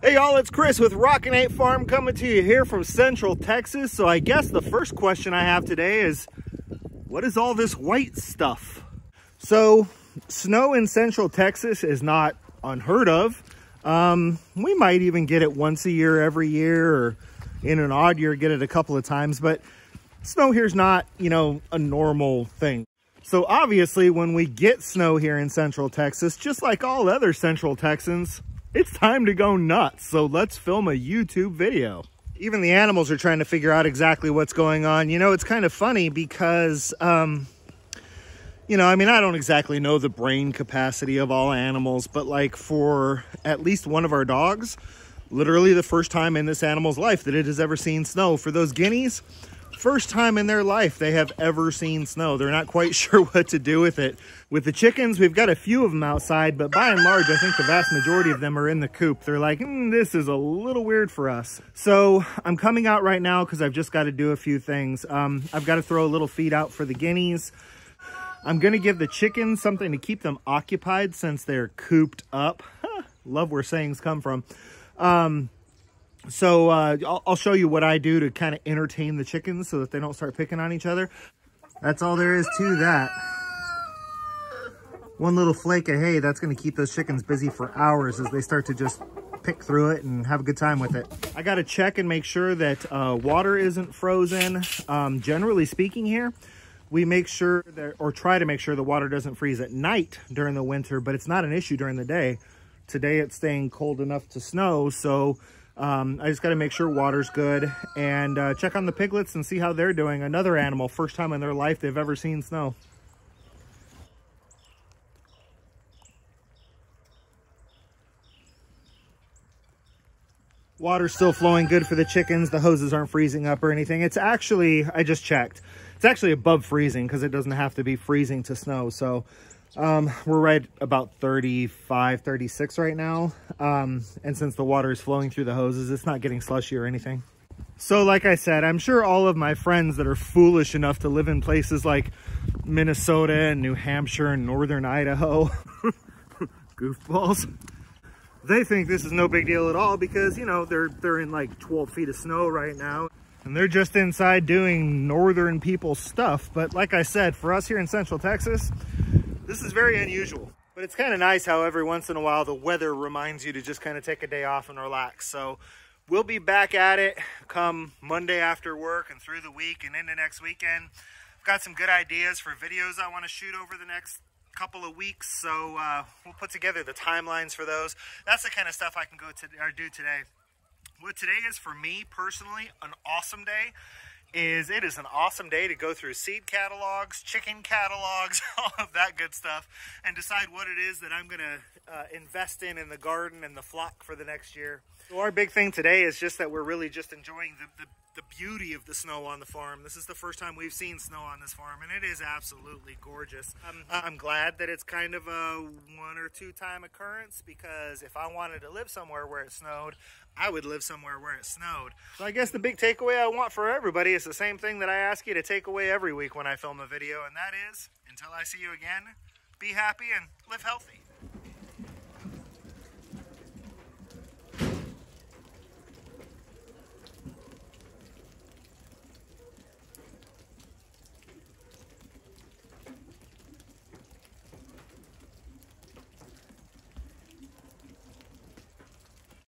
Hey y'all, it's Chris with Rockin' 8 Farm coming to you here from Central Texas. So I guess the first question I have today is, what is all this white stuff? So snow in Central Texas is not unheard of. Um, we might even get it once a year, every year, or in an odd year, get it a couple of times, but snow here's not, you know, a normal thing. So obviously when we get snow here in Central Texas, just like all other Central Texans, it's time to go nuts. So let's film a YouTube video. Even the animals are trying to figure out exactly what's going on. You know, it's kind of funny because, um, you know, I mean, I don't exactly know the brain capacity of all animals, but like for at least one of our dogs, literally the first time in this animal's life that it has ever seen snow. For those guineas, first time in their life they have ever seen snow. They're not quite sure what to do with it. With the chickens, we've got a few of them outside, but by and large, I think the vast majority of them are in the coop. They're like, mm, this is a little weird for us. So I'm coming out right now because I've just got to do a few things. Um, I've got to throw a little feed out for the guineas. I'm going to give the chickens something to keep them occupied since they're cooped up. Love where sayings come from. Um, so uh, I'll, I'll, show you what I do to kind of entertain the chickens so that they don't start picking on each other. That's all there is to that. One little flake of hay, that's going to keep those chickens busy for hours as they start to just pick through it and have a good time with it. I got to check and make sure that uh, water isn't frozen. Um, generally speaking here, we make sure that, or try to make sure the water doesn't freeze at night during the winter, but it's not an issue during the day. Today it's staying cold enough to snow, so um, I just got to make sure water's good and uh, check on the piglets and see how they're doing. Another animal, first time in their life they've ever seen snow. Water's still flowing good for the chickens. The hoses aren't freezing up or anything. It's actually, I just checked, it's actually above freezing because it doesn't have to be freezing to snow. So um, we're right about 35, 36 right now. Um, and since the water is flowing through the hoses, it's not getting slushy or anything. So like I said, I'm sure all of my friends that are foolish enough to live in places like Minnesota and New Hampshire and Northern Idaho, goofballs, they think this is no big deal at all because, you know, they're, they're in like 12 feet of snow right now and they're just inside doing northern people stuff. But like I said, for us here in Central Texas, this is very unusual, but it's kind of nice how every once in a while the weather reminds you to just kind of take a day off and relax. So we'll be back at it come Monday after work and through the week and into next weekend. I've got some good ideas for videos I want to shoot over the next couple of weeks. So uh, we'll put together the timelines for those. That's the kind of stuff I can go to or do today. What today is for me personally, an awesome day is it is an awesome day to go through seed catalogs, chicken catalogs, all of that good stuff, and decide what it is that I'm going to uh, invest in in the garden and the flock for the next year. So our big thing today is just that we're really just enjoying the, the, the beauty of the snow on the farm. This is the first time we've seen snow on this farm, and it is absolutely gorgeous. I'm, I'm glad that it's kind of a one or two time occurrence because if I wanted to live somewhere where it snowed, I would live somewhere where it snowed. So I guess the big takeaway I want for everybody is the same thing that I ask you to take away every week when I film a video, and that is, until I see you again, be happy and live healthy.